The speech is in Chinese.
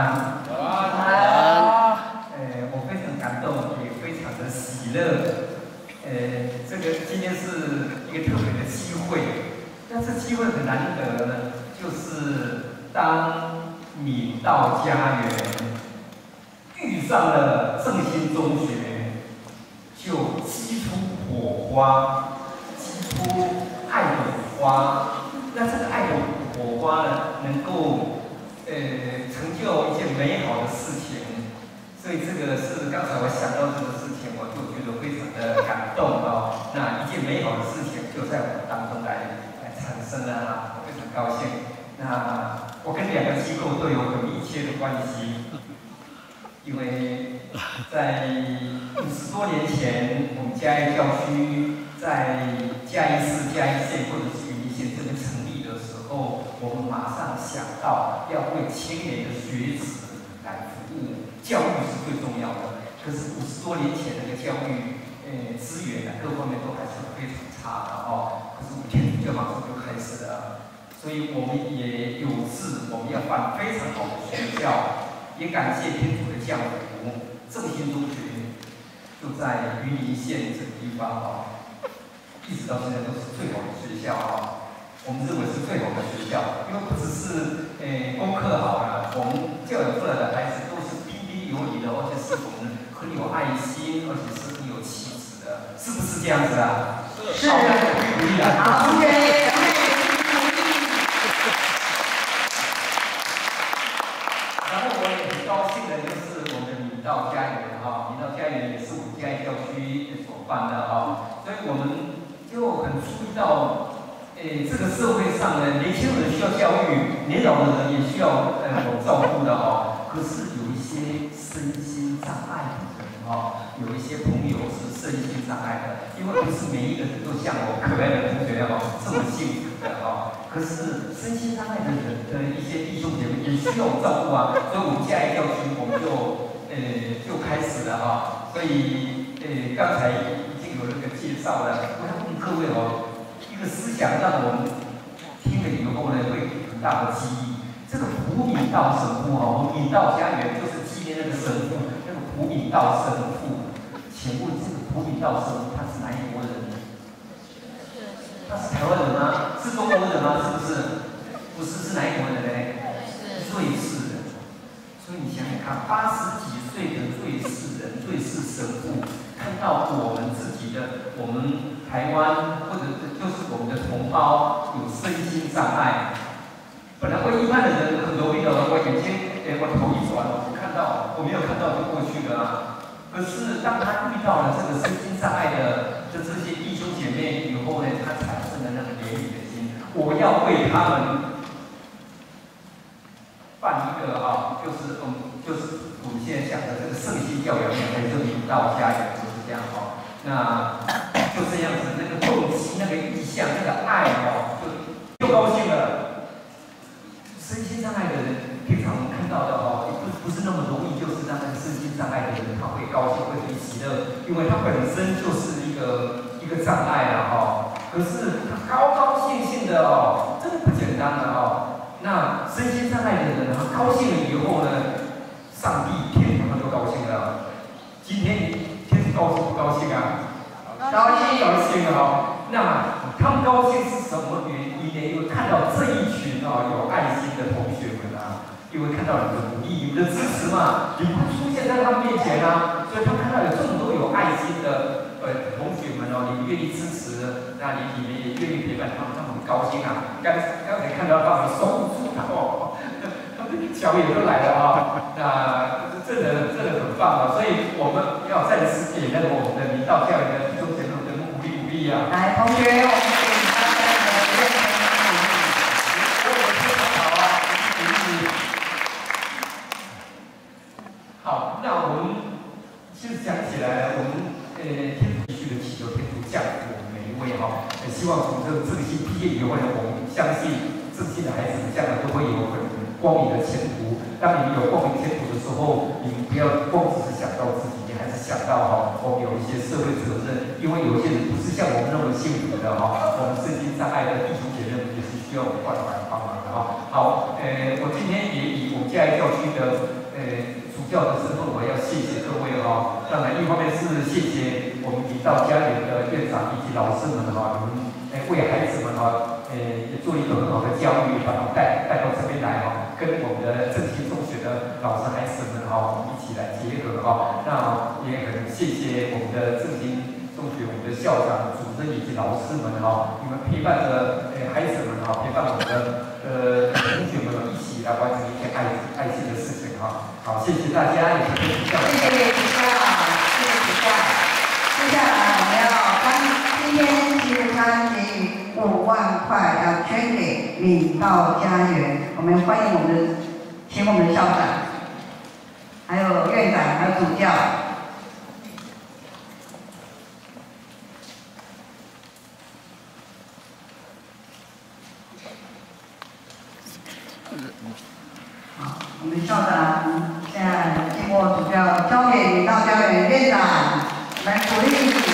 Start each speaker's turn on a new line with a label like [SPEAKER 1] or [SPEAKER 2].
[SPEAKER 1] 啊，我非常感动，也非常的喜乐。呃，这个今天是一个特别的机会，但这机会很难得呢，就是当你到家园遇上了正兴中学，就激出火花，激出爱的火花。那这个爱的火花呢，能够。呃，成就一件美好的事情，所以这个是刚才我想到这个事情，我就觉得非常的感动啊。那一件美好的事情就在我们当中来来产生了啊，我非常高兴。那我跟两个机构都有很密切的关系，因为在五十多年前，我们嘉义教区在嘉义市、嘉义县或者是云林县这边成立的时候。我们马上想到要为青年的学子来服务，教育是最重要的。可是五十多年前那个教育，呃，资源啊，各方面都还是非常差的哦。可是我们天主教马上就开始了，所以我们也有志，我们要办非常好的学校。也感谢天主的教福，正兴中学就在云林县这个地方啊，一直到现在都是最好的学校啊。我们认为是最好的学校，因为不只是诶功课好了，我们教养出来的孩子都是彬彬有礼的，而且是我们很有爱心，而且是很有气质的，是不是这样子啊？
[SPEAKER 2] 是。好，
[SPEAKER 1] 鼓励啊！
[SPEAKER 2] 好，谢谢。
[SPEAKER 1] 然后我也很高兴的就是我们的明道家园哈，明道家园也是我们嘉义教区所办的哈，所以我们就很注意到。诶，这个社会上呢，年轻人需要教育，年老的人也需要呃有照顾的哦。可是有一些身心障碍的人哦，有一些朋友是身心障碍的，因为不是每一个人都像我可爱的同学哦这么幸福的哦。可是身心障碍的人的一些弟兄姐妹也需要照顾啊，所以我们下一教区我们就呃就开始了哈。所以呃刚才已经有那个介绍了，我想问各位哦。一个思想让我们听了以后呢，会很大的记忆。这个普敏道神父哦，敏道家园就是纪念那个神父，那个普敏道神父。请问这个普敏道神父他？他是台湾人吗？是中国人吗？是不是？不是，是哪一国人呢？瑞士人。所以你想想看，八十几岁的瑞士人、瑞士神父，看到我们自己的我们。台湾或者就是我们的同胞有身心障碍，本来会一般的人很容易的，我眼睛哎我头一转，我看到我没有看到就过去了。可是当他遇到了这个身心障碍的的这些弟兄姐妹以后呢，他产生了那个怜悯的心，我要为他们办一个啊，就是我们就是我们现在讲的这个圣心教养，还有这个引导家园，就是这样哈。那。就这样子，那个动机、那个意向、那个爱哦，就又高兴了。身心障碍的人，平常我们看到的哦，不不是那么容易，就是让那个身心障碍的人他会高兴、会喜乐，因为他本身就是一个一个障碍了哈。可是他高高兴兴的哦，真的不简单的哦。那身心障碍的人，他高兴了以后呢，上帝、天主他就高兴了。今天天主高兴不高兴啊？高兴高兴啊！那他们高兴是什么原因呢？因为看到这一群啊有爱心的同学们啊，因为看到你的鼓励、你的支持嘛，你不出现在他们面前啊，所以他们看到有这么多有爱心的呃同学们哦，你们愿意支持，那你你们也愿意陪伴他们，他们很高兴啊。刚刚才看到他们手舞足蹈，他们脚也都来了啊，那这个这个很棒啊，所以我们要再次给那个我们的领导教育的。
[SPEAKER 2] 来，同学，我们给大家的热烈
[SPEAKER 1] 好，那我们其实讲起来，我们呃天主继续的祈求天主降福我们每一位哈，希望从这这个新毕业以后呢，我们相信这些的孩子将来都会有很光明的前途。当你们有光明前途的时候，你们不要光只是想到自己。你还是想到哈，我们有一些社会责任，因为有些人不是像我们那么幸福的哈，我们身心障碍的弟兄姐妹也是需要我们关怀帮忙的哈。好，呃，我今天也以我们嘉义教区的呃主教的身份，我要谢谢各位哈。当然，一方面是谢谢我们明道家园的院长以及老师们哈，你们诶为孩子们哈诶做一个很好的教育，把他们带带到这边来哈，跟我们的正兴中学的老师孩子们哈，我们一起来结合哈。那也很谢谢我们的正兴中学我们的校长、主任以及老师们哈，你们陪伴着诶孩子们哈，陪伴我们的。呃，同学们一起来完成一件爱爱心的事情哈。好，谢谢大家，也谢谢主教。
[SPEAKER 2] 谢谢主教，谢谢主教。接下来我们要帮今天其实他给予五万块要捐给敏道家园，我们欢迎我们的，请我们的校长，还有院长，还有主教。好，我们校长现在经过主教交给大家的院长来鼓励。